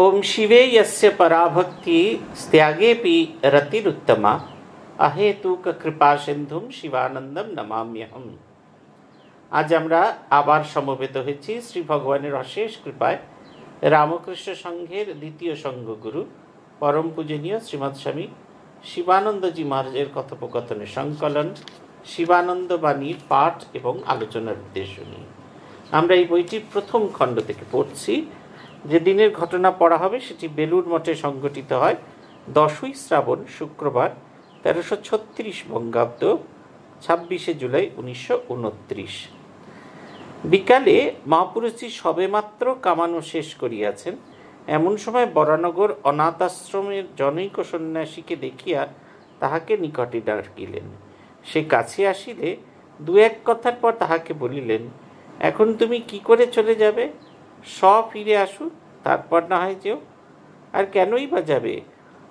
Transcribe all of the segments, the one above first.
ওম ಶಿವೇ পরাভক্তি ত্যাগেপি ಸ್ತ್ಯಾಗೇಪಿ ರತಿರುತ್ತಮ ಅಹೇತುಕ কৃপাসিন্ধুম শিবানন্দম নমাম্যহম আজ আমরা আবার সমবেত হয়েছি শ্রী ভগবানের অশেষ কৃপায়। রামকৃষ্ণ সংঘের দ্বিতীয় সংঘগুরু, পরম পূজনীয় শ্রীমৎ স্বামী শিবানন্দজি মহারাজের কথোপকথনের সংকলন, শিবানন্দ বাণীর পাঠ এবং আলোচনার উদ্দেশ্য নিয়ে। আমরা এই বইটির প্রথম খণ্ড থেকে পড়ছি। যে দিনের ঘটনা পড়া হবে সেটি বেলুর মঠে সংগঠিত হয়। দশই শ্রাবণ শুক্রবার, তেরোশো ছত্রিশ বঙ্গাব্দ, ছাব্বিশে জুলাই উনিশশো উনত্রিশ। বিকালে মহাপুরুষজি সবেমাত্র কামানো শেষ করিয়াছেন। এমন সময় বরানগর অনাথ আশ্রমের জনৈক সন্ন্যাসীকে দেখিয়া তাহাকে নিকটে ডাকিলেন। সে কাছে আসিলে দু এক কথার পর তাহাকে বলিলেন, এখন তুমি কি করে চলে যাবে? সব ফিরে আসুক, তারপর না হয় যেও। আর কেনই বা যাবে?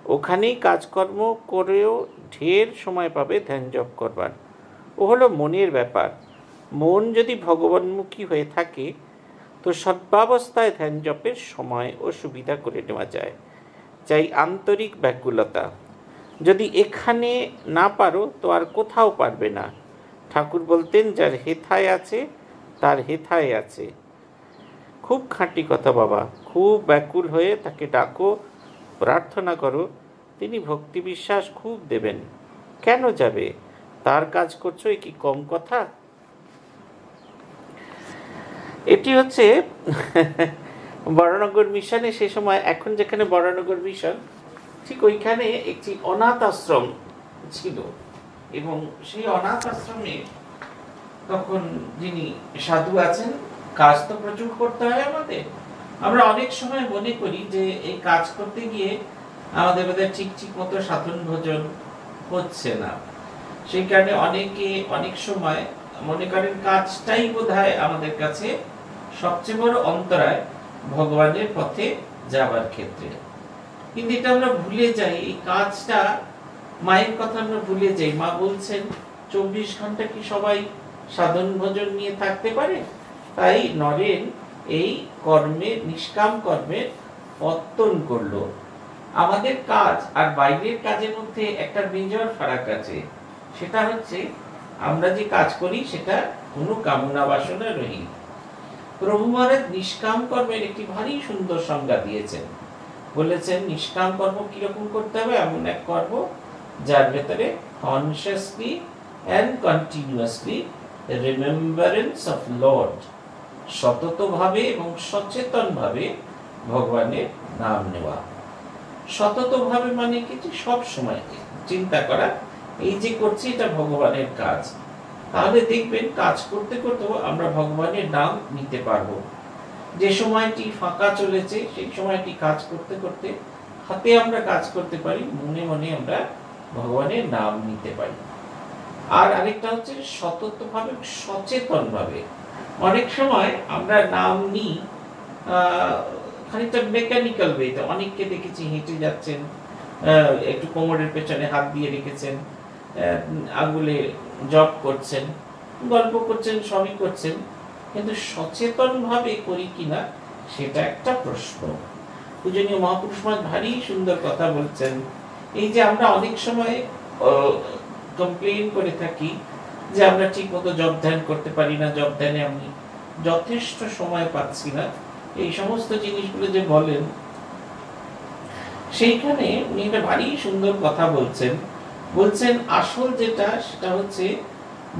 ওখানেই কাজকর্ম করেও ঢের সময় পাবে ধ্যান জপ করবার। ও হলো মনের ব্যাপার। মন যদি ভগবানমুখী হয়ে থাকে, তো সর্বাবস্থায় ধ্যান জপের সময় ও সুবিধা করে নেওয়া যায়। চাই আন্তরিক ব্যাকুলতা। যদি এখানে না পারো, তো আর কোথাও পারবে না। ঠাকুর বলতেন, যার হেথায় আছে, তার হেথায় আছে। খুব খাঁটি কথা বাবা। খুব ব্যাকুল হয়ে তাকে ডাকো, প্রার্থনা করো। তিনি ভক্তি বিশ্বাস খুব দেবেন। কেন যাবে? তার কাজ করছ এ কি কম কথা? এটি হচ্ছে বরানগর মিশনে সে সময় এখন যেখানে বরানগর মিশন, ঠিক ওইখানে একটি অনাথ আশ্রম ছিল। এবং সেই অনাথ আশ্রমে তখন যিনি সাধু আছেন কাজ তো প্রচুর করতে হয় আমাদের। আমরা অনেক সময় মনে করি যে এই কাজ করতে গিয়ে আমাদের বোধহয় ঠিক ঠিক মতো সাধন ভোজন হচ্ছে না। সেই কারণে অনেকে অনেক সময় মনে করেন কাজটাই বোধ আমাদের কাছে সবচেয়ে বড় অন্তরায় ভগবানের পথে যাবার ক্ষেত্রে। কিন্তু এটা আমরা ভুলে যাই, এই কাজটা মায়ের কথা আমরা ভুলে যাই। মা বলছেন, চব্বিশ ঘণ্টা কি সবাই সাধন ভোজন নিয়ে থাকতে পারে? তাই নরেন এই কর্মে, নিষ্কাম কর্মের পত্তন করল। আমাদের কাজ আর বাইরের কাজের মধ্যে একটা মেজর ফারাক আছে। সেটা হচ্ছে, আমরা যে কাজ করি, সেটা কোনো কামনা বাসনা রহিত প্রভু মহারাজ নিষ্কাম কর্মের একটি ভারী সুন্দর সংজ্ঞা দিয়েছেন। বলেছেন, নিষ্কাম কর্ম কীরকম করতে হবে? এমন এক কর্ম, যার ভেতরে consciously and continuously remembrance of lord সততভাবে এবং সচেতনভাবে ভগবানের নাম নেওয়া। সততভাবে মানে কিছু সব সময় চিন্তা করা। এই যে করছি, এটা ভগবানের কাজ। তাহলে দেখবেন কাজ করতে করতেও আমরা ভগবানের নাম নিতে পারব। যে সময়টি ফাঁকা চলেছে, সেই সময়টি কাজ করতে করতে হাতে আমরা কাজ করতে পারি, মনে মনে আমরা ভগবানের নাম নিতে পারি। আর আরেকটা হচ্ছে সততভাবে সচেতন ভাবে অনেক সময় আমরা নাম নিই খানিকটা মেকানিক্যাল ওয়েতে অনেককে দেখেছি হেঁটে যাচ্ছেন একটু কোমরের পেছনে হাত দিয়ে রেখেছেন আঙুলে জব করছেন, গল্প করছেন, সবই করছেন, কিন্তু সচেতন ভাবে করি কিনা সেটা একটা প্রশ্ন। পূজনীয় মহাপুরুষ ভারী সুন্দর কথা বলছেন। এই যে আমরা অনেক সময় কমপ্লেন করে থাকি যে আমরা ঠিক মতো জব ধ্যান করতে পারি না জব ধ্যানে আমি যথেষ্ট সময় পাচ্ছি না। এই সমস্ত জিনিসগুলো যে বলেন, সেইখানে উনি একটা ভারী সুন্দর কথা বলছেন। বলছেন, আসল যেটা, সেটা হচ্ছে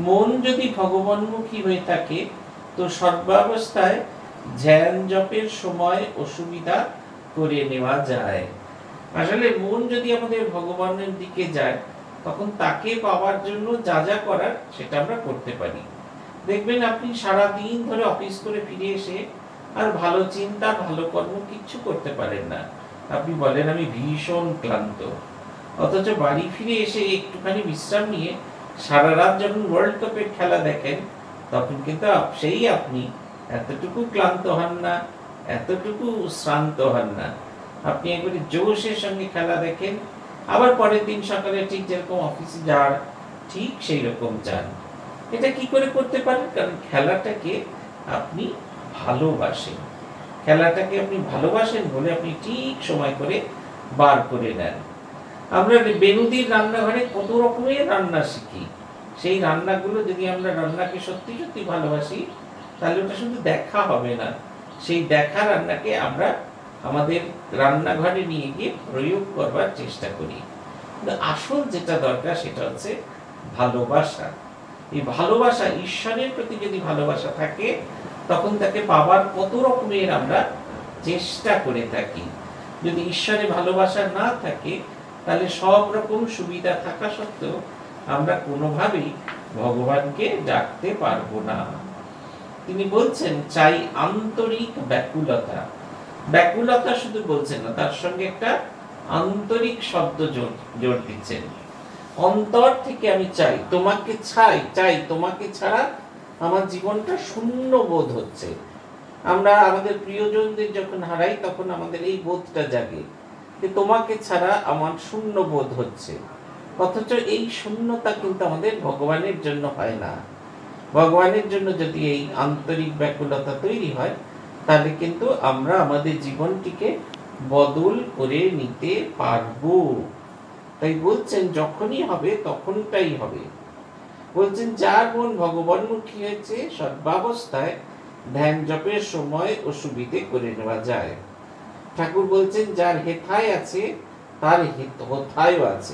মন যদি ভগবানমুখী হয়ে থাকে, তো সর্বাবস্থায় ধ্যান জপের সময় অসুবিধা করে নেওয়া যায়। আসলে মন যদি আমাদের ভগবানের দিকে যায় তখন তাকে পাওয়ার জন্য যা যা করার সেটা আমরা করতে পারি। দেখবেন আপনি সারা দিন ধরে অফিস করে ফিরে এসে আর ভালো চিন্তা, ভালো কর্ম কিচ্ছু করতে পারেন না। আপনি বলেন, আমি ভীষণ ক্লান্ত। অথচ বাড়ি ফিরে এসে একটুখানি বিশ্রাম নিয়ে সারা রাত যখন ওয়ার্ল্ড কাপের খেলা দেখেন, তখন কিন্তু সেই আপনি এতটুকু ক্লান্ত হন না, এতটুকু শ্রান্ত হন না। আপনি একবারে জোশের সঙ্গে খেলা দেখেন আবার পরের দিন সকালে ঠিক যেরকম অফিসে যাওয়ার ঠিক সেই রকম যান। এটা কি করে করতে পারেন? কারণ খেলাটাকে আপনি ভালোবাসেন। খেলাটাকে আপনি ভালোবাসেন বলে আপনি ঠিক সময় করে বার করে নেন। আমরা বেনুদির রান্নাঘরে কত রকমের রান্না শিখি। সেই রান্নাগুলো যদি আমরা রান্নাকে সত্যি সত্যি ভালোবাসি, তাহলে ওটা শুধু দেখা হবে না। সেই দেখা রান্নাকে আমরা আমাদের রান্নাঘরে নিয়ে গিয়ে প্রয়োগ করবার চেষ্টা করি। আসল যেটা দরকার সেটা হচ্ছে ভালোবাসা। এই ভালোবাসা, ঈশ্বরের প্রতি যদি ভালোবাসা থাকে, তখন তাকে পাবার কত রকমের আমরা চেষ্টা করে থাকি। যদি ঈশ্বরে ভালোবাসা না থাকে, তাহলে সব রকম সুবিধা থাকা সত্ত্বেও আমরা কোনোভাবেই ভগবানকে ডাকতে পারব না। তিনি বলছেন, চাই আন্তরিক ব্যাকুলতা। ব্যাকুলতা শুধু বলছেন না, তার সঙ্গে একটা আন্তরিক শব্দ জোর দিচ্ছেন। অন্তর থেকে আমি চাই, তোমাকে চাই চাই, তোমাকে ছাড়া আমার জীবনটা শূন্য বোধ হচ্ছে। আমরা আমাদের প্রিয়জনদের যখন হারাই, তখন আমাদের এই বোধটা জাগে যে তোমাকে ছাড়া আমার শূন্য বোধ হচ্ছে। অথচ এই শূন্যতা কিন্তু আমাদের ভগবানের জন্য হয় না। ভগবানের জন্য যদি এই আন্তরিক ব্যাকুলতা তৈরি হয় তাহলে কিন্তু আমরা আমাদের জীবনটিকে বদল করে নিতে পারব। তাই বলছেন, যখনই হবে তখনটাই হবে। বলছেন যার মন ভগবানমুখী হয়েছে, সর্বাবস্থায় ধ্যান জপের সময় ও সুবিধে করে নেওয়া যায়। ঠাকুর বলছেন, যার হেথায় আছে, তার হেথায়ও আছে।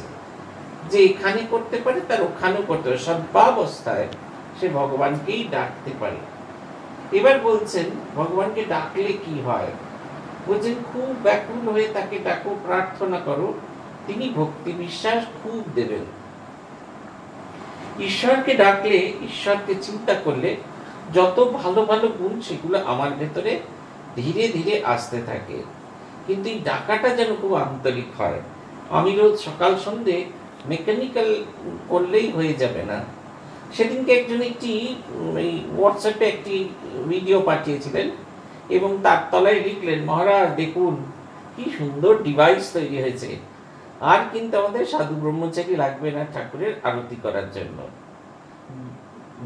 যে এখানে করতে পারে, তার ওখানেও করতে পারে। সর্বাবস্থায় সে ভগবানকেই ডাকতে পারে। এবার বলছেন, ভগবানকে ডাকলে কি হয়? বলছেন, খুব ব্যাকুল হয়ে তাকে ডাকো, প্রার্থনা করো। তিনি ভক্তি বিশ্বাস খুব দেবেন। ঈশ্বরকে ডাকলে, ঈশ্বরকে চিন্তা করলে যত ভালো ভালো গুণ সেগুলো আমার ভেতরে ধীরে ধীরে আসতে থাকে। কিন্তু এই ডাকাটা যেন খুব আন্তরিক হয়। আমি রোজ সকাল সন্ধে মেকানিক্যাল করলেই হয়ে যাবে না। সেদিনকে একজন একটি এই হোয়াটসঅ্যাপে একটি ভিডিও পাঠিয়েছিলেন এবং তার তলায় লিখলেন, মহারাজ, দেখুন, কি সুন্দর ডিভাইস তৈরি হয়েছে। আর কিন্তু আমাদের সাধু ব্রহ্মচারী লাগবে না ঠাকুরের আরতি করার জন্য।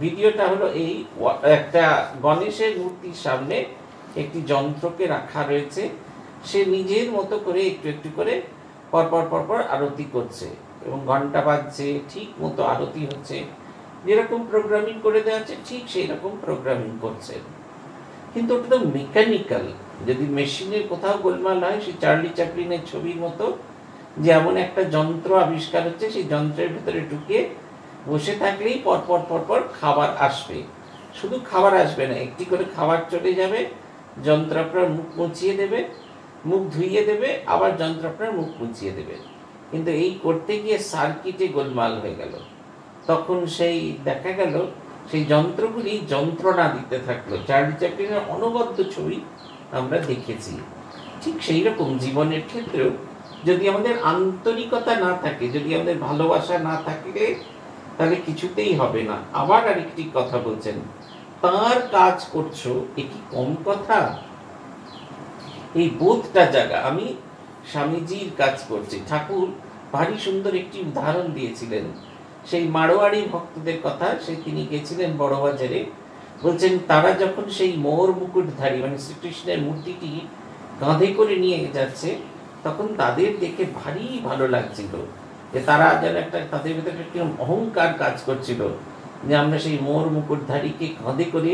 ভিডিওটা হলো এই, একটা গণেশের মূর্তির সামনে একটি যন্ত্রকে রাখা রয়েছে। সে নিজের মতো করে একটু একটু করে পরপর পরপর আরতি করছে এবং ঘণ্টা বাজছে, ঠিক মতো আরতি হচ্ছে। যেরকম প্রোগ্রামিং করে দেওয়া আছে, ঠিক সেই রকম প্রোগ্রামিং করছে। কিন্তু ওটা তো মেকানিক্যাল যদি মেশিনের কোথাও গোলমাল হয়, সেই চার্লি চ্যাপলিনের ছবির মতো যে এমন একটা যন্ত্র আবিষ্কার হচ্ছে, সেই যন্ত্রের ভিতরে ঢুকে বসে থাকলেই পরপর পরপর খাবার আসবে। শুধু খাবার আসবে না, একটি করে খাবার চলে যাবে যন্ত্র আপনার মুখ মুছিয়ে দেবে, মুখ ধুইয়ে দেবে, আবার যন্ত্র আপনার মুখ মুছিয়ে দেবে। কিন্তু এই করতে গিয়ে সার্কিটে গোলমাল হয়ে গেল। তখন সেই দেখা গেল, সেই যন্ত্রগুলি যন্ত্রণা দিতে থাকল। চার্লি চ্যাপলিনের অনবদ্য ছবি আমরা দেখেছি। ঠিক সেই রকম জীবনের ক্ষেত্রেও যদি আমাদের আন্তরিকতা না থাকে, যদি আমাদের ভালোবাসা না থাকে তাহলে কিছুতেই হবে না। আবার আরেকটি কথা বলছেন, তার কাজ করছ, এ কি কম কথা? এই বোধটা জায়গা আমি স্বামীজির কাজ করছি। ঠাকুর ভারী সুন্দর একটি উদাহরণ দিয়েছিলেন। সেই মারোয়াড়ি ভক্তদের কথা সে তিনি গেছিলেন বড়বাজারে। বলছেন, তারা যখন সেই মোর মুকুটধারী মানে শ্রীকৃষ্ণের মূর্তিটি কাঁধে করে নিয়ে যাচ্ছে, তখন তাদের দেখে ভারী ভালো লাগছিল যে তারা যেন একটা, তাদের ভিতরে একটি অহংকার কাজ করছিল যে আমরা সেই মোর মুকুটধারীকে কাঁধে করে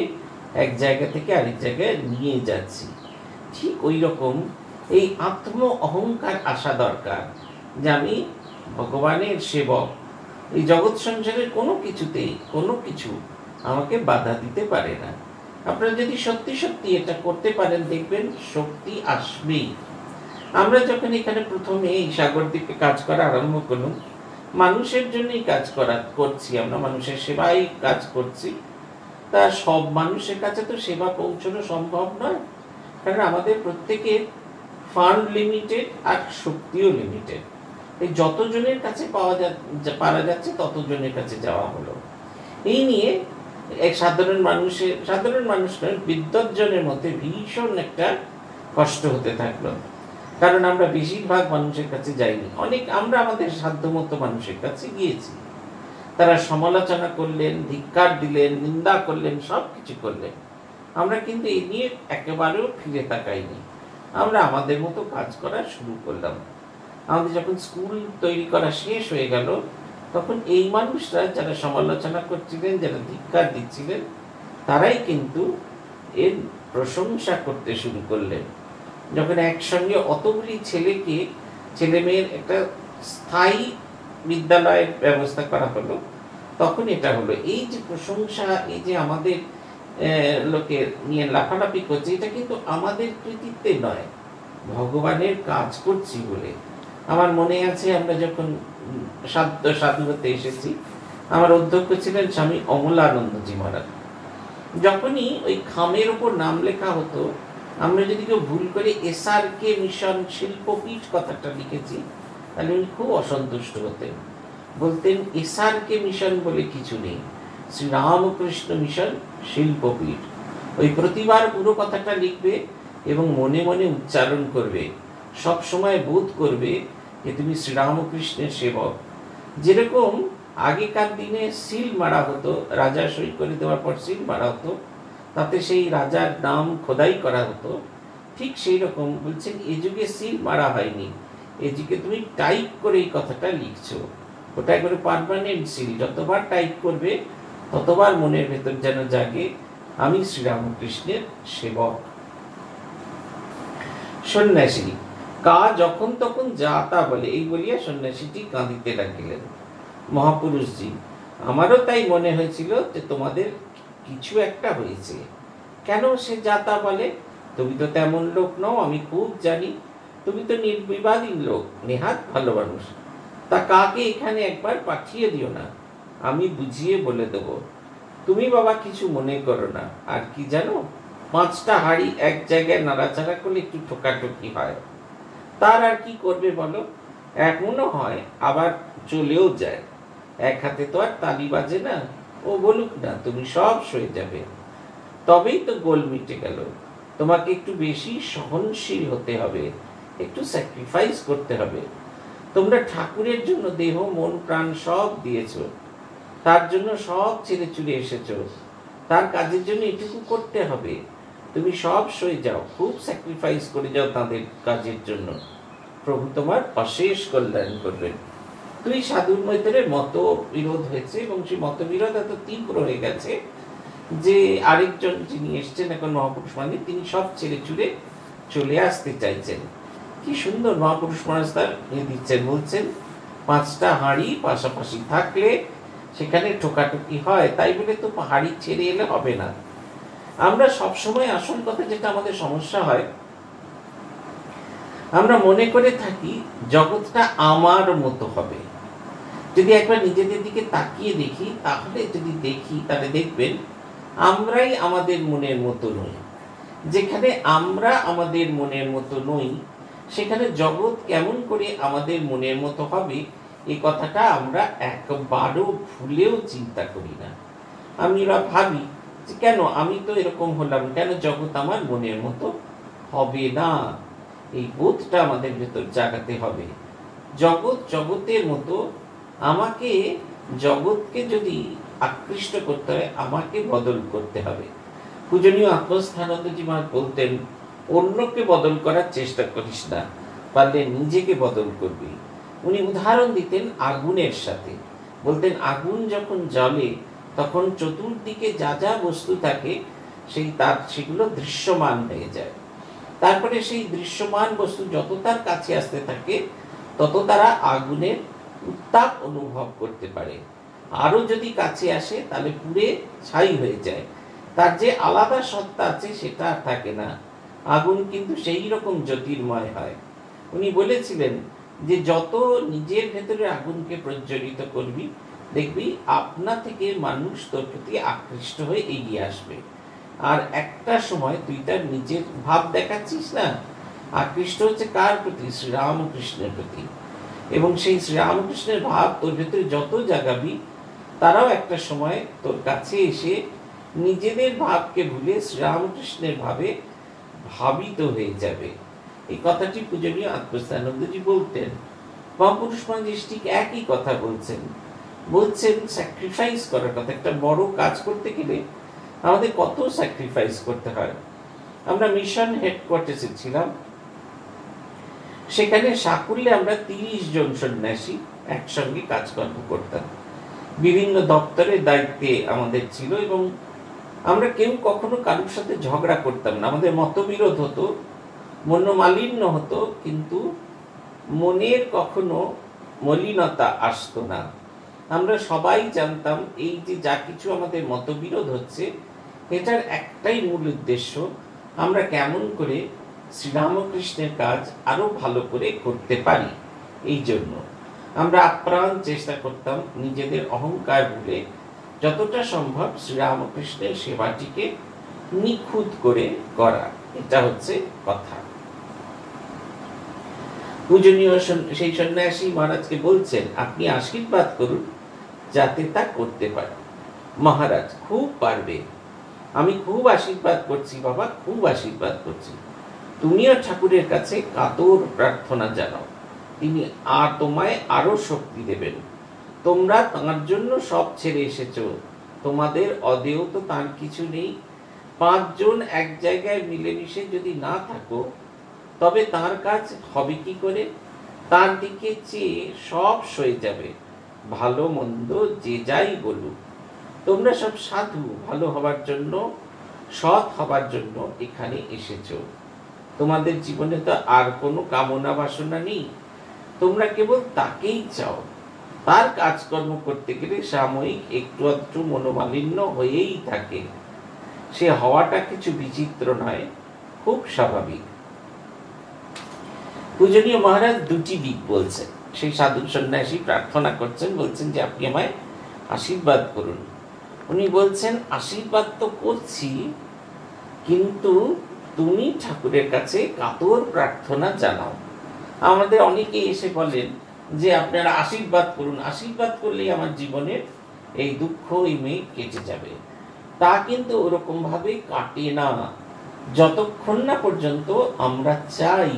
এক জায়গা থেকে আরেক জায়গায় নিয়ে যাচ্ছি। ঠিক ওই রকম এই আত্ম অহংকার আসা দরকার যে আমি ভগবানের সেবক এই জগৎ সংসারের কোনো কিছুতেই কোনো কিছু আমাকে বাধা দিতে পারে না। আপনারা যদি সত্যি সত্যি এটা করতে পারেন, দেখবেন শক্তি আসবেই। আমরা যখন এখানে প্রথমে এই সাগর দ্বীপে কাজ করা আরম্ভ করলাম, মানুষের জন্যই কাজ করা করছি, আমরা মানুষের সেবাই কাজ করছি। তা সব মানুষের কাছে তো সেবা পৌঁছানো সম্ভব নয়, কারণ আমাদের প্রত্যেকের ফান্ড লিমিটেড আর শক্তিও লিমিটেড এই যতজনের কাছে পাওয়া যা পারা যাচ্ছে, ততজনের কাছে যাওয়া হলো। এই নিয়ে এক সাধারণ মানুষের সাধারণ মানুষ নয় মধ্যে ভীষণ একটা কষ্ট হতে থাকল। কারণ আমরা বেশিরভাগ মানুষের কাছে যাইনি। অনেক আমরা আমাদের সাধ্যমতো মানুষের কাছে গিয়েছি। তারা সমালোচনা করলেন, ধিক্কার দিলেন, নিন্দা করলেন সব কিছু করলেন। আমরা কিন্তু এই নিয়ে একেবারেও ফিরে তাকাইনি। আমরা আমাদের মতো কাজ করা শুরু করলাম। আমাদের যখন স্কুল তৈরি করা শেষ হয়ে গেল, তখন এই মানুষরা যারা সমালোচনা করছিলেন, যারা ধিক্কার দিচ্ছিলেন, তারাই কিন্তু এর প্রশংসা করতে শুরু করলেন। যখন একসঙ্গে অতগুলি ছেলেকে ছেলে মেয়ের একটা স্থায়ী বিদ্যালয়ের ব্যবস্থা করা হলো, তখন এটা হলো। এই যে প্রশংসা, এই যে আমাদের লোকের নিয়ে লাফালাফি করছে, এটা কিন্তু আমাদের কৃতিত্বে নয়। ভগবানের কাজ করছি বলে। আমার মনে আছে, আমরা যখন সাধ্য সাধু হতে এসেছি, আমার অধ্যক্ষ ছিলেন স্বামী অমলানন্দজি মহারাজ। যখনই ওই খামের ওপর নাম লেখা হতো, আমরা যদি কেউ ভুল করে এসআর কে মিশন শিল্পপীঠ কথাটা লিখেছি, তাহলে উনি খুব অসন্তুষ্ট হতেন। বলতেন এসআর কে মিশন বলে কিছু নেই, শ্রীরামকৃষ্ণ মিশন শিল্পপীঠ ওই প্রতিবার পুরো কথাটা লিখবে এবং মনে মনে উচ্চারণ করবে সব সময় বোধ করবে যে তুমি শ্রীরামকৃষ্ণের সেবক। যেরকম আগেকার দিনে সিল মারা হতো, রাজা সই করে দেওয়ার পর সিল মারা হতো, তাতে সেই রাজার নাম খোদাই করা হতো, ঠিক সেই রকম বলছেন এ যুগে সিল মারা হয়নি। এ যুগে তুমি টাইপ করে এই কথাটা লিখছো। ওটা একবারে পারমানেন্ট সিল, যতবার টাইপ করবে, ততবার মনের ভেতর যেন জাগে, আমি শ্রীরামকৃষ্ণের সেবক। সন্ন্যাসী কা যখন তখন যা তা বলে, এই বলিয়া সন্ন্যাসীটি কাঁদিতে লাগিলেন। মহাপুরুষজি, আমারও তাই মনে হয়েছিল যে তোমাদের কিছু একটা হয়েছে। কেন সে যা তা বলে? তুমি তো তেমন লোক নও, আমি খুব জানি। তুমি তো নির্বিবাদী লোক, নেহাত ভালো মানুষ। তা কাকে এখানে একবার পাঠিয়ে দিও না? আমি বুঝিয়ে বলে দেব। তুমি বাবা কিছু মনে করো না, আর কি জানো? পাঁচটা হাড়ি এক জায়গায় নাড়াচাড়া করলে একটু ঠোকাঠুকি হয়। তার আর কি করবে বলো? এমনও হয়, আবার চলেও যায়। এক হাতে তো আর তালি বাজে না, ও বলুক না, তুমি সব সয়ে যাবে। তবেই তো গোল মিটে গেল। তোমাকে একটু বেশি সহনশীল হতে হবে, একটু স্যাক্রিফাইস করতে হবে। তোমরা ঠাকুরের জন্য দেহ, মন, প্রাণ সব দিয়েছ। তার জন্য সব ছেড়ে চুড়ে এসেছ। তার কাজের জন্য এটুকু করতে হবে। তুমি সব সয়ে যাও, খুব স্যাক্রিফাইস করে যাও তাদের কাজের জন্য। প্রভু তোমার অশেষ কল্যাণ করবেন। দুই সাধুর মধ্যে মত বিরোধ হয়েছে এবং সেই মতবিরোধ এত তীব্র হয়ে গেছে যে আরেকজন যিনি এসছেন এখন মহাপুরুষ মানে তিনি সব ছেড়ে চুড়ে চলে আসতে চাইছেন। কি সুন্দর মহাপুরুষ মানুষ তার দিচ্ছেন, বলছেন, পাঁচটা হাঁড়ি পাশাপাশি থাকলে সেখানে ঠোকাটুকি হয়, তাই বলে তো হাঁড়ি ছেড়ে এলে হবে না। আমরা সবসময় আসল কথা যেটা আমাদের সমস্যা হয়, আমরা মনে করে থাকি জগৎটা আমার মতো হবে। যদি একবার নিজেদের দিকে তাকিয়ে দেখি, তাহলে যদি দেখি, তাহলে দেখবেন আমরাই আমাদের মনের মতো নই। যেখানে আমরা আমাদের মনের মতো নই, সেখানে জগৎ কেমন করে আমাদের মনের মতো হবে, এ কথাটা আমরা একবারও ভুলেও চিন্তা করি না। আমরা ভাবি কেন আমি তো এরকম হলাম, কেন জগৎ আমার মনের মতো হবে না? এই বোধটা আমাদের ভেতর জাগাতে হবে। জগৎ জগতের মতো। আমাকে জগৎকে যদি আকৃষ্ট করতে হয়, আমাকে বদল করতে হবে। পূজনীয় আত্মস্থানন্দজি মা বলতেন, অন্যকে বদল করার চেষ্টা করিস না, পারলে নিজেকে বদল করবি। উনি উদাহরণ দিতেন আগুনের সাথে। বলতেন, আগুন যখন জ্বলে তখন চতুর্দিকে যা যা বস্তু থাকে, সেই তার, সেগুলো দৃশ্যমান হয়ে যায়। তারপরে সেই দৃশ্যমান বস্তু যত তার কাছে আসতে থাকে, তত তারা আগুনের উত্তাপ অনুভব করতে পারে। আরও যদি কাছে আসে, তাহলে পুড়ে ছাই হয়ে যায়। তার যে আলাদা সত্তা আছে, সেটা আর থাকে না। আগুন কিন্তু সেই রকম জ্যোতির্ময় হয়। উনি বলেছিলেন যে, যত নিজের ভেতরে আগুনকে প্রজ্বলিত করবি দেখবি আপনা থেকে মানুষ তোর প্রতি আকৃষ্ট হয়ে এগিয়ে আসবে। আর একটা সময় তুই তার নিজের ভাব দেখাচ্ছিস না? আকৃষ্ট হচ্ছে কার প্রতি? শ্রীরামকৃষ্ণের প্রতি। এবং সেই শ্রীরামকৃষ্ণের ভাব তোর ভেতরে যত জাগাবি, তারাও একটা সময় তোর কাছে এসে নিজেদের ভাবকে ভুলে শ্রীরামকৃষ্ণের ভাবে ভাবিত হয়ে যাবে। এই কথাটি পূজনীয় আত্মস্থানন্দজি বলতেন। মহাপুরুষ মহাদেশ ঠিক একই কথা বলছেন। বলছেন স্যাক্রিফাইস করার কথা। একটা বড় কাজ করতে গেলে আমাদের কত স্যাক্রিফাইস করতে হয়? আমরা মিশন হেডকোয়ার্টার্সে ছিলাম। সেখানে সাকুল্যে আমরা তিরিশ জন সন্ন্যাসী একসঙ্গে কাজকর্ম করতাম। বিভিন্ন দপ্তরের দায়িত্বে আমাদের ছিল এবং আমরা কেউ কখনো কারোর সাথে ঝগড়া করতাম না। আমাদের মতবিরোধ হতো, মনোমালিন্য হতো, কিন্তু মনের কখনো মলিনতা আসতো না। আমরা সবাই জানতাম এই যে যা কিছু আমাদের মতবিরোধ হচ্ছে, এটার একটাই মূল উদ্দেশ্য, আমরা কেমন করে শ্রীরামকৃষ্ণের কাজ আরও ভালো করে করতে পারি এই জন্য। আমরা আপ্রাণ চেষ্টা করতাম নিজেদের অহংকার ভুলে যতটা সম্ভব শ্রীরামকৃষ্ণের সেবাটিকে নিখুঁত করে করা, এটা হচ্ছে কথা। পূজনীয় সেই সন্ন্যাসী মহারাজকে বলছেন, আপনি আশীর্বাদ করুন যাতে তা করতে পারে। মহারাজ, খুব পারবে। আমি খুব আশীর্বাদ করছি, বাবা, খুব আশীর্বাদ করছি। তুমিও ঠাকুরের কাছে কাতর প্রার্থনা জানাও। তিনি আর তোমায় আরও শক্তি দেবেন। তোমরা তাঁর জন্য সব ছেড়ে এসেছ। তোমাদের অদেও তো তার কিছু নেই। পাঁচজন এক জায়গায় মিলেমিশে যদি না থাকো, তবে তার কাজ হবে কি করে? তার দিকে চেয়ে সব সয়ে যাবে। ভালো, মন্দ, যে যাই বলুক। তোমরা সব সাধু, ভালো হবার জন্য, সৎ হবার জন্য এখানে এসেছ। তোমাদের জীবনে তো আর কোনো কামনা বাসনা নেই। তোমরা কেবল তাকেই চাও। তার কাজকর্ম করতে গেলে সাময়িক একটু আধটু মনোমালিন্য হয়েই থাকে। সে হওয়াটা কিছু বিচিত্র নয়, খুব স্বাভাবিক। পূজনীয় মহারাজ দুটি দিক বলছেন। সেই সাধু সন্ন্যাসী প্রার্থনা করছেন, বলছেন যে আপনি আমায় আশীর্বাদ করুন। উনি বলছেন, আশীর্বাদ তো করছি, কিন্তু তুমি ঠাকুরের কাছে কাতর প্রার্থনা জানাও। আমাদের অনেকে এসে বলেন যে, আপনারা আশীর্বাদ করুন। আশীর্বাদ করলেই আমার জীবনের এই দুঃখ, এই মেয়ে কেটে যাবে। তা কিন্তু ওরকম ভাবে কাটে না। যতক্ষণ না পর্যন্ত আমরা চাই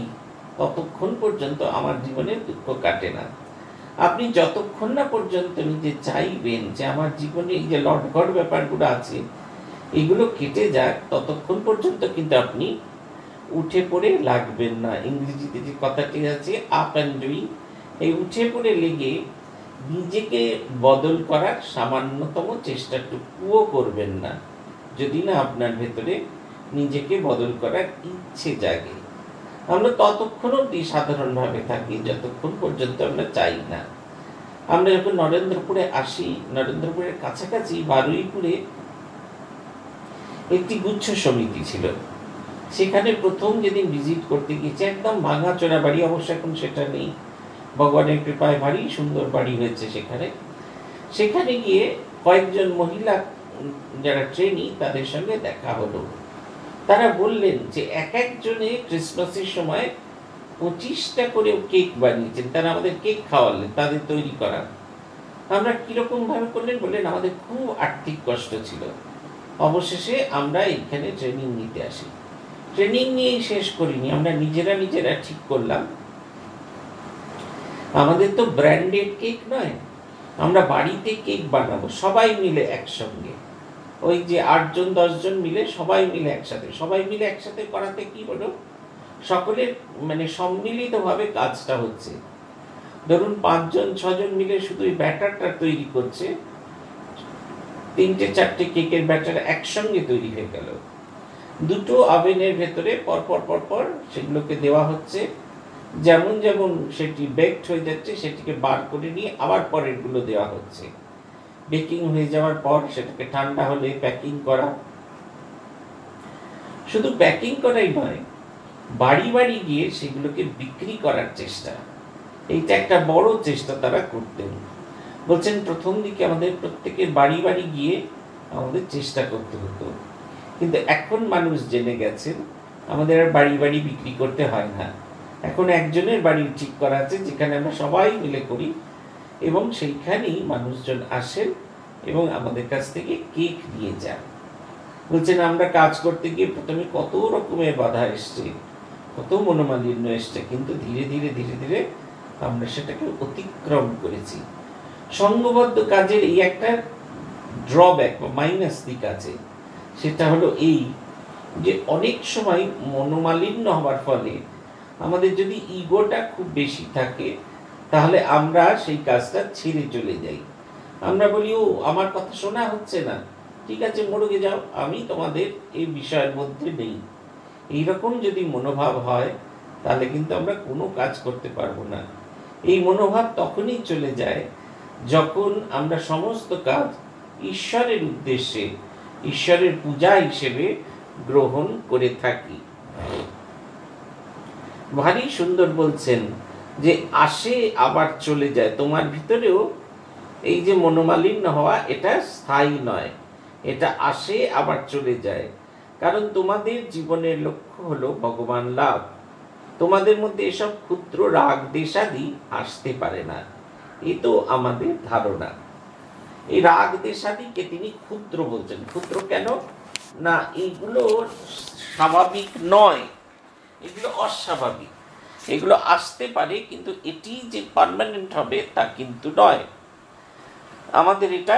ততক্ষণ পর্যন্ত আমার জীবনের দুঃখ কাটে না? আপনি যতক্ষণ না পর্যন্ত নিজে চাইবেন যে আমার জীবনে এই যে লটঘট ব্যাপারগুলো আছে, এগুলো কেটে যাক, ততক্ষণ পর্যন্ত কিন্তু আপনি উঠে পড়ে লাগবেন না। ইংরেজিতে যে কথাটি আছে, আপ অ্যান্ড ডুইং এই উঠে পড়ে লেগে নিজেকে বদল করার সামান্যতম চেষ্টাটুকুও করবেন না। যদি না আপনার ভেতরে নিজেকে বদল করার ইচ্ছে জাগে। আমরা ততক্ষণ অব্দি সাধারণভাবে থাকি, যতক্ষণ পর্যন্ত আমরা চাই না। আমরা যখন নরেন্দ্রপুরে আসি, নরেন্দ্রপুরের কাছাকাছি বারুইপুরে একটি গুচ্ছ সমিতি ছিল। সেখানে প্রথম যেদিন ভিজিট করতে গিয়েছে, একদম ভাঙা চোরা বাড়ি, অবশ্য এখন সেটা নেই। ভগবানের কৃপায় ভারী সুন্দর বাড়ি হয়েছে সেখানে। সেখানে গিয়ে কয়েকজন মহিলা যারা ট্রেনি তাদের সঙ্গে দেখা হলো। তারা বললেন যে এক একজনে ক্রিসমাসের সময় পঁচিশটা করে কেক বানিয়েছেন। তারা আমাদের কেক খাওয়ালেন, তাদের তৈরি করা। আমরা কীরকম ভাবে করলেন বললেন, আমাদের খুব আর্থিক কষ্ট ছিল। অবশেষে আমরা এখানে ট্রেনিং নিতে আসি। ট্রেনিং নিয়েই শেষ করিনি, আমরা নিজেরা নিজেরা ঠিক করলাম। আমাদের তো ব্র্যান্ডেড কেক নয়, আমরা বাড়িতে কেক বানাবো, সবাই মিলে একসঙ্গে। ওই যে আটজন, দশজন মিলে সবাই মিলে একসাথে। সবাই মিলে একসাথে করাতে কি হলো? সকলের মানে সম্মিলিতভাবে কাজটা হচ্ছে। ধরুন পাঁচজন, ছজন মিলে শুধু ব্যাটারটা তৈরি করছে। তিনটে, চারটে কেকের ব্যাটার একসঙ্গে তৈরি হয়ে গেল। দুটো আভেনের ভেতরে পরপর পরপর সেগুলোকে দেওয়া হচ্ছে। যেমন যেমন সেটি বেকড হয়ে যাচ্ছে, সেটিকে বার করে নিয়ে আবার পরেরগুলো দেওয়া হচ্ছে। বেকিং হয়ে যাওয়ার পর সেটাকে ঠান্ডা হলে প্যাকিং করা। শুধু প্যাকিং করাই নয়, বাড়ি বাড়ি গিয়ে সেগুলোকে বিক্রি করার চেষ্টা। এইটা একটা বড় চেষ্টা তারা করতেন। বলছেন, প্রথম দিকে আমাদের প্রত্যেকের বাড়ি বাড়ি গিয়ে আমাদের চেষ্টা করতে হতো। কিন্তু এখন মানুষ জেনে গেছেন, আমাদের আর বাড়ি বাড়ি বিক্রি করতে হয় না। এখন একজনের বাড়ি ঠিক করা আছে, যেখানে আমরা সবাই মিলে করি এবং সেইখানেই মানুষজন আসেন এবং আমাদের কাছ থেকে কেক নিয়ে যান। বলছেন, আমরা কাজ করতে গিয়ে প্রথমে কত রকমের বাধা এসছে, কত মনোমালিন্য এসছে, কিন্তু ধীরে ধীরে ধীরে ধীরে আমরা সেটাকে অতিক্রম করেছি। সঙ্গবদ্ধ কাজের এই একটা ড্রব্যাক বা মাইনাস দিক আছে, সেটা হলো এই যে অনেক সময় মনোমালিন্য হওয়ার ফলে আমাদের যদি ইগোটা খুব বেশি থাকে তাহলে আমরা সেই কাজটা ছেড়ে চলে যাই। আমরা বলি, ও, আমার কথা শোনা হচ্ছে না। ঠিক আছে, মরগে যাও। আমি তোমাদের এই বিষয়ের মধ্যে নেই। এইরকম যদি মনোভাব হয়, তাহলে কিন্তু আমরা কোনো কাজ করতে পারব না। এই মনোভাব তখনই চলে যায় যখন আমরা সমস্ত কাজ ঈশ্বরের উদ্দেশ্যে, ঈশ্বরের পূজা হিসেবে গ্রহণ করে থাকি। ভারী সুন্দর বলছেন যে আসে, আবার চলে যায়। তোমার ভিতরেও এই যে মনোমালিন্য হওয়া, এটা স্থায়ী নয়। এটা আসে, আবার চলে যায়। কারণ তোমাদের জীবনের লক্ষ্য হলো ভগবান লাভ। তোমাদের মধ্যে এসব ক্ষুদ্র রাগ, দেশাদি আসতে পারে না। এ তো আমাদের ধারণা। এই রাগ, দেশাদিকে তিনি ক্ষুদ্র বলছেন। ক্ষুদ্র কেন? না, এইগুলো স্বাভাবিক নয়। এগুলো অস্বাভাবিক। এগুলো আসতে পারে, কিন্তু এটি যে পারমানেন্ট হবে তা কিন্তু নয়। আমাদের এটা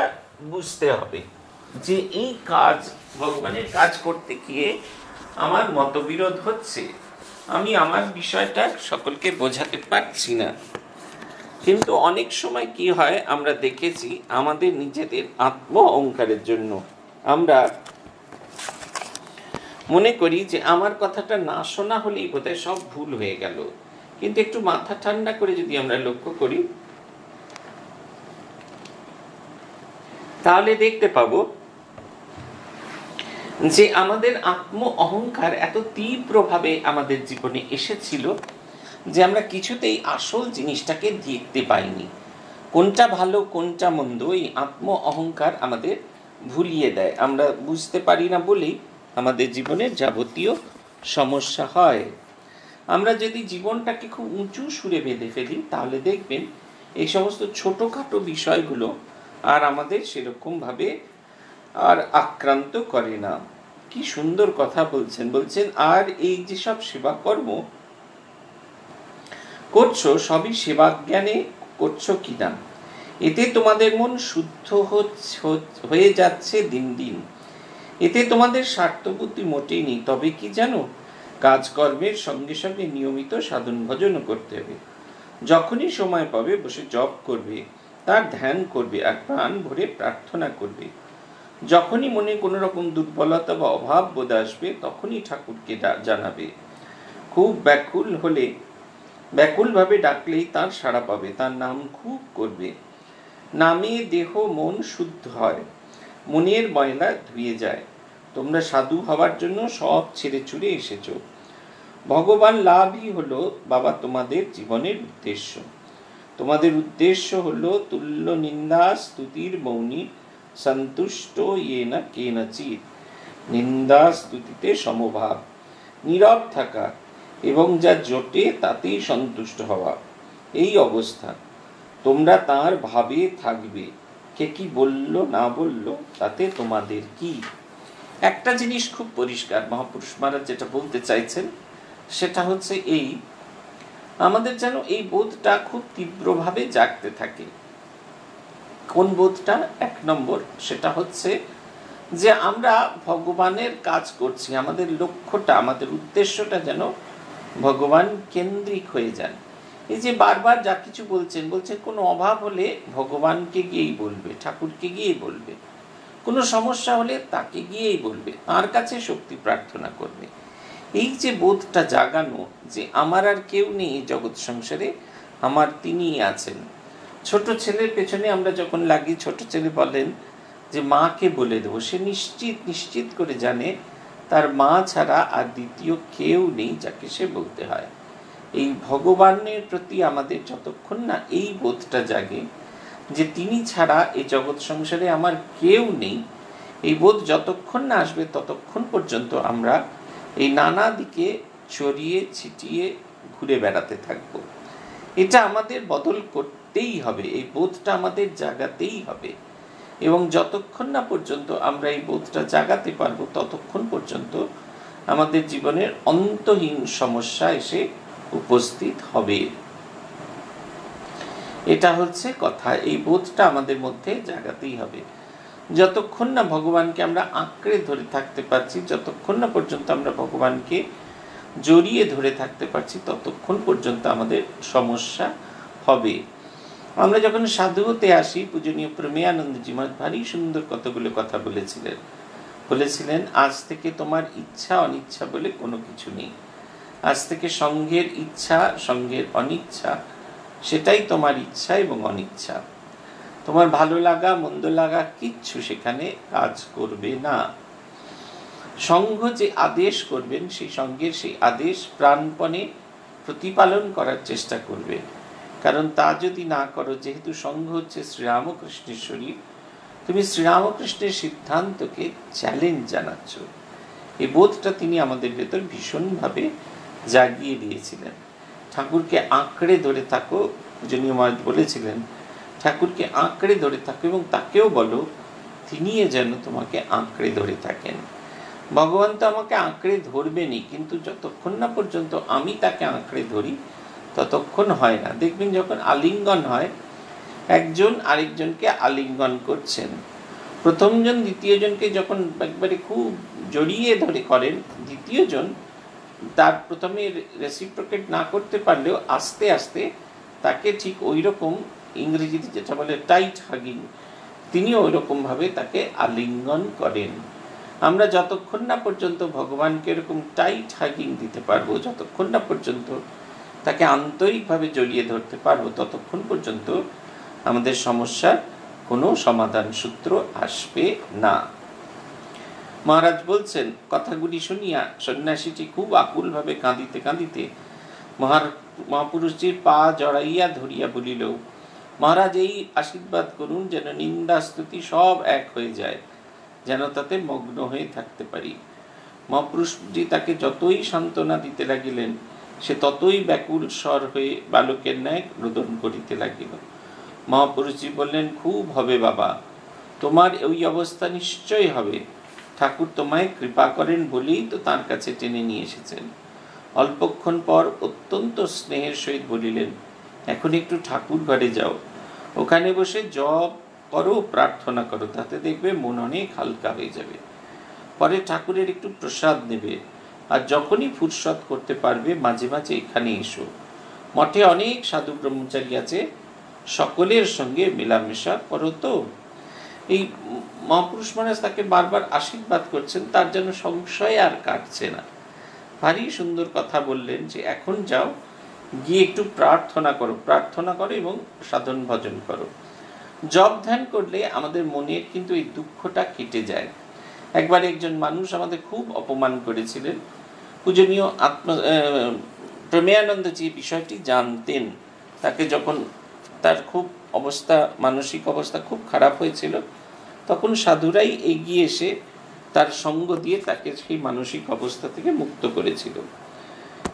বুঝতে হবে যে এই কাজ, ভগবানের কাজ করতে গিয়ে আমার মতবিরোধ হচ্ছে। আমি আমার বিষয়টা সকলকে বোঝাতে পারছি না। কিন্তু অনেক সময় কি হয়, আমরা দেখেছি আমাদের নিজেদের আত্ম অহংকারের জন্য। আমরা মনে করি যে আমার কথাটা না শোনা হলেই বোধহয় সব ভুল হয়ে গেল। কিন্তু একটু মাথা ঠান্ডা করে যদি আমরা লক্ষ্য করি, তাহলে দেখতে পাবো যে আমাদের আত্ম অহংকার এত তীব্রভাবে আমাদের জীবনে এসেছিল যে আমরা কিছুতেই আসল জিনিসটাকে দেখতে পাইনি। কোনটা ভালো, কোনটা মন্দ এই আত্ম অহংকার আমাদের ভুলিয়ে দেয়। আমরা বুঝতে পারি না বলেই আমাদের জীবনের যাবতীয় সমস্যা হয়। আমরা যদি জীবনটাকে খুব উঁচু সুরে বেঁধে ফেলি, তাহলে দেখবেন এই সমস্ত ছোটোখাটো বিষয়গুলো আর আমাদের সেরকমভাবে আর আক্রান্ত করে না। কি সুন্দর কথা বলছেন। বলছেন, আর এই যে সব সেবা কর্ম করছ, সবই সেবা জ্ঞানে করছ কিনা? এতে তোমাদের মন শুদ্ধ হয়ে যাচ্ছে দিন দিন। এতে তোমাদের স্বার্থবুদ্ধি মোটেই নেই। তবে কি জানো, কাজকর্মের সঙ্গে সঙ্গে নিয়মিত সাধন ভজন করতে হবে। যখনই সময় পাবে বসে জপ করবে, তার ধ্যান করবে আর প্রাণ ভরে প্রার্থনা করবে। যখনই মনে কোনো রকম দুর্বলতা বা অভাব বোধ আসবে, তখনই ঠাকুরকে জানাবে। খুব ব্যাকুল হলে, ব্যাকুলভাবে ডাকলেই তার সাড়া পাবে, তার নাম খুব করবে। নামে দেহ মন শুদ্ধ হয়, মনের ময়লা ধুয়ে যায়। তোমরা সাধু হওয়ার জন্য সব ছেড়ে ছুড়ে এসেছ। ভগবান লাভই হলো বাবা তোমাদের জীবনের উদ্দেশ্য। তোমাদের উদ্দেশ্য হলো তুল্য নিন্দা, স্তুতির মৌনী, সন্তুষ্ট ইয়ে না কে চিত নিন্দা, স্তুতিতে সমভাব, নীরব থাকা এবং যা জোটে তাতেই সন্তুষ্ট হওয়া। এই অবস্থা। তোমরা তার ভাবে থাকবে। কে কি বলল, না বলল, তাতে তোমাদের কি একটা জিনিস খুব পরিষ্কার, মহাপুরুষ মহারাজ যেটা বলতে চাইছেন, সেটা হচ্ছে এই, আমাদের যেন এই বোধটা খুব তীব্রভাবে জাগতে থাকে। কোন বোধটা? এক নম্বর, সেটা হচ্ছে যে আমরা ভগবানের কাজ করছি, আমাদের লক্ষ্যটা, আমাদের উদ্দেশ্যটা যেন ভগবান কেন্দ্রিক হয়ে যান। এই যে বারবার যা কিছু বলছেন বলছেন কোনো অভাব হলে ভগবানকে গিয়েই বলবে, ঠাকুরকে গিয়েই বলবে। কোনো সমস্যা হলে তাকে গিয়েই বলবে, তার কাছে শক্তি প্রার্থনা করবে। এই যে বোধটা জাগানো যে আমার আর কেউ নেই জগৎ সংসারে, আমার তিনিই আছেন। ছোট ছেলের পেছনে আমরা যখন লাগি, ছোট ছেলে বলেন যে মাকে বলে দেবো, সে নিশ্চিত নিশ্চিত করে জানে তার মা ছাড়া আর দ্বিতীয় কেউ নেই যাকে সে বলতে হয়। এই ভগবানের প্রতি আমাদের যতক্ষণ না এই বোধটা জাগে যে তিনি ছাড়া এই জগৎ সংসারে আমার কেউ নেই। এই বোধ যতক্ষণ না আসবে ততক্ষণ পর্যন্ত আমরা এই নানা দিকে চড়িয়ে, ছিটিয়ে ঘুরে বেড়াতে থাকব। এটা আমাদের বদল করতেই হবে। এই বোধটা আমাদের জাগাতেই হবে। এবং যতক্ষণ না পর্যন্ত আমরা এই বোধটা জাগাতে পারব, ততক্ষণ পর্যন্ত আমাদের জীবনের অন্তহীন সমস্যা এসে উপস্থিত হবে। এটা হচ্ছে কথা। এই বোধটা আমাদের মধ্যে জাগাতেই হবে। যতক্ষণ না ভগবানকে আমরা আঁকড়ে ধরে থাকতে পারছি, যতক্ষণ না পর্যন্ত আমরা ভগবানকে জড়িয়ে ধরে থাকতে পারছি, ততক্ষণ পর্যন্ত আমাদের সমস্যা হবে। আমরা যখন সাধুতে আসি, পূজনীয় প্রেমিয়ানন্দজি ভারী সুন্দর কতগুলো কথা বলেছিলেন। বলেছিলেন, আজ থেকে তোমার ইচ্ছা অনিচ্ছা বলে কোনো কিছু নেই। আজ থেকে সঙ্গের ইচ্ছা, সঙ্গের অনিচ্ছা সেটাই তোমার ইচ্ছা এবং অনিচ্ছা। তোমার ভালো লাগা, মন্দ লাগা কিচ্ছু সেখানে কাজ করবে না। সংঘ যে আদেশ করবেন, সেই সঙ্গের সেই আদেশ প্রাণপণে প্রতিপালন করার চেষ্টা করবে। কারণ তা যদি না করো, যেহেতু সংঘ হচ্ছে শ্রীরামকৃষ্ণের শরীর, তুমি শ্রীরামকৃষ্ণের সিদ্ধান্তকে চ্যালেঞ্জ জানাচ্ছ। এই বোধটা তিনি আমাদের ভেতর ভীষণভাবে জাগিয়ে দিয়েছিলেন। ঠাকুরকে আঁকড়ে ধরে থাকো, পূজনীয় মহারাজ বলেছিলেন, ঠাকুরকে আঁকড়ে ধরে থাকো এবং তাকেও বলো তিনিও যেন তোমাকে আঁকড়ে ধরে থাকেন। ভগবান তো আমাকে আঁকড়ে ধরবেনই, কিন্তু যতক্ষণ না পর্যন্ত আমি তাকে আঁকড়ে ধরি, ততক্ষণ হয় না। দেখবেন যখন আলিঙ্গন হয়, একজন আরেকজনকে আলিঙ্গন করছেন। প্রথমজন, দ্বিতীয়জনকে যখন একবারে খুব জড়িয়ে ধরে করেন, দ্বিতীয়জন তার প্রথমে রেসিপ্রোকেট না করতে পারলেও আস্তে আস্তে তাকে ঠিক ওই রকম ইংরেজিতে যেটা বলে টাইট হাগিং তিনি ওই রকমভাবে তাকে আলিঙ্গন করেন। আমরা যতক্ষণ না পর্যন্ত ভগবানকে এরকম টাইট হাগিং দিতে পারব, যতক্ষণ না পর্যন্ত তাকে আন্তরিকভাবে জড়িয়ে ধরতে পারব, ততক্ষণ পর্যন্ত আমাদের সমস্যার কোনো সমাধান সূত্র আসবে না। মহারাজ বলছেন, কথাগুলি শুনিয়া সন্ন্যাসীটি খুব আকুলভাবে কাঁদিতে কাঁদিতে মহার মহাপুরুষজির পা জড়াইয়া ধরিয়া বলিল, মহারাজ এই আশীর্বাদ করুন যেন নিন্দা, স্তুতি সব এক হয়ে যায়, যেন তাতে মগ্ন হয়ে থাকতে পারি। মহাপুরুষজি তাকে যতই সান্ত্বনা দিতে লাগিলেন, সে ততই ব্যাকুল স্বর হয়ে বালকের ন্যায় রোদন করিতে লাগিল। মহাপুরুষজি বললেন, খুব হবে বাবা, তোমার ওই অবস্থা নিশ্চয় হবে। ঠাকুর তোমায় কৃপা করেন বলেই তো তার কাছে টেনে নিয়ে এসেছেন। অল্পক্ষণ পর অত্যন্ত স্নেহের সহিত বলিলেন, এখন একটু ঠাকুর ঘরে যাও। ওখানে বসে জব করো, প্রার্থনা করো, তাতে দেখবে মন অনেক হালকা হয়ে যাবে। পরে ঠাকুরের একটু প্রসাদ নেবে আর যখনই ফুরসত করতে পারবে, মাঝে মাঝে এখানে এসো। মঠে অনেক সাধু ব্রহ্মচারী আছে, সকলের সঙ্গে মেলামেশা করো তো। এই মহাপুরুষ মহারাজ তাকে বারবার আশীর্বাদ করছেন, তার যেন সংশয় আর কাটছে না। ভারী সুন্দর কথা বললেন যে, এখন যাও, গিয়ে একটু প্রার্থনা করো প্রার্থনা করো এবং সাধন ভজন করো। জব ধ্যান করলে আমাদের মনের কিন্তু এই দুঃখটা কেটে যায়। একবার একজন মানুষ আমাদের খুব অপমান করেছিলেন। পূজনীয় আত্ম প্রেমেয়ানন্দ যে বিষয়টি জানতেন। তাকে যখন তার খুব অবস্থা, মানসিক অবস্থা খুব খারাপ হয়েছিল তখন সাধুরাই এগিয়ে এসে তার সঙ্গ দিয়ে তাকে সেই মানসিক অবস্থা থেকে মুক্ত করেছিল।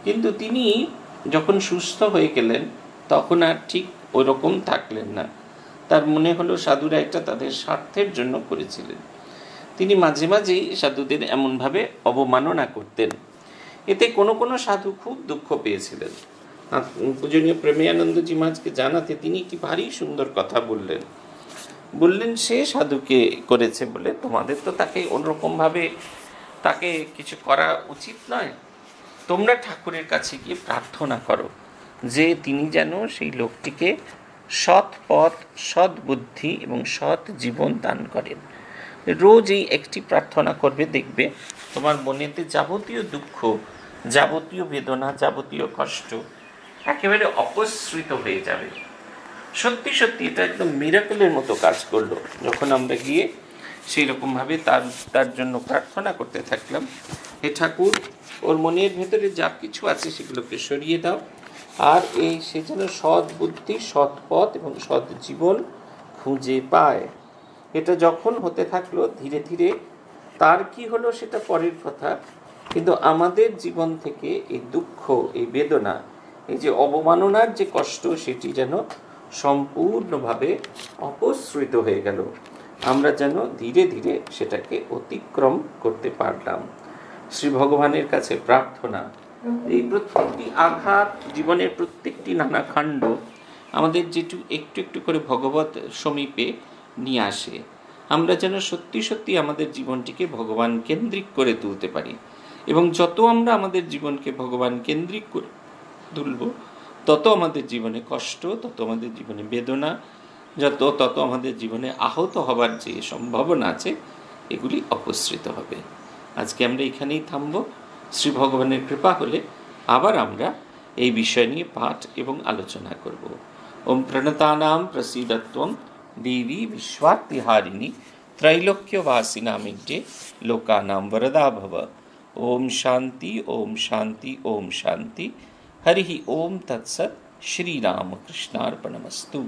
কিন্তু তিনি যখন সুস্থ হয়ে গেলেন, তখন আর ঠিক ওই রকম থাকলেন না। তার মনে হলো সাধুরা এটা তাদের স্বার্থের জন্য করেছিলেন। তিনি মাঝে মাঝেই সাধুদের এমনভাবে অবমাননা করতেন। এতে কোনো কোনো সাধু খুব দুঃখ পেয়েছিলেন। পূজনীয় প্রেমিয়ানন্দজি মহাজকে জানাতে তিনি একটি ভারী সুন্দর কথা বললেন। বললেন, সে সাধুকে করেছে বলে তোমাদের তো তাকে অন্যরকমভাবে তাকে কিছু করা উচিত নয়। তোমরা ঠাকুরের কাছে গিয়ে প্রার্থনা করো যে তিনি যেন সেই লোকটিকে সৎ পথ, সৎ বুদ্ধি এবং সৎ জীবন দান করেন। রোজ এই একটি প্রার্থনা করবে, দেখবে তোমার মনেতে যাবতীয় দুঃখ, যাবতীয় বেদনা, যাবতীয় কষ্ট একেবারে অপসৃত হয়ে যাবে। সত্যি সত্যি, এটা একদম মিরাকলের মতো কাজ করল। যখন আমরা গিয়ে সেই রকমভাবে তার তার জন্য প্রার্থনা করতে থাকলাম, হে ঠাকুর, ওর মনের ভেতরে যা কিছু আছে সেগুলোকে সরিয়ে দাও। আর এই সে যেন সৎ বুদ্ধি, সৎ পথ এবং সৎ জীবন খুঁজে পায়। এটা যখন হতে থাকল, ধীরে ধীরে তার কি হলো সেটা পরের কথা। কিন্তু আমাদের জীবন থেকে এই দুঃখ, এই বেদনা, এই যে অবমাননার যে কষ্ট, সেটি যেন সম্পূর্ণভাবে অপসৃত হয়ে গেল। আমরা যেন ধীরে ধীরে সেটাকে অতিক্রম করতে পারলাম। শ্রী ভগবানের কাছে প্রার্থনা, এই প্রত্যেকটি আঘাত, জীবনের প্রত্যেকটি নানা কাণ্ড আমাদের যেটু একটু একটু করে ভগবত সমীপে নিয়ে আসে। আমরা যেন সত্যি সত্যি আমাদের জীবনটিকে ভগবান কেন্দ্রিক করে তুলতে পারি এবং যত আমরা আমাদের জীবনকে ভগবান কেন্দ্রিক করে তুলব তত আমাদের জীবনে কষ্ট তত আমাদের জীবনে বেদনা যত তত আমাদের জীবনে আহত হবার যে সম্ভাবনা আছে এগুলি অপসৃত হবে আজকে আমরা এখানেই থামব শ্রী ভগবানের কৃপা হলে আবার আমরা এই বিষয় নিয়ে পাঠ এবং আলোচনা করব ওম প্রণতানাম প্রসিদত্বম দেবী विश्वात्तिहारिणी त्रैलोक्यवासिनामिड्ये लोकानां वरदा भव ओम शांति ओम शांति ओम शांति हरि ओम तत्सत श्रीरामकृष्णार्पणमस्तु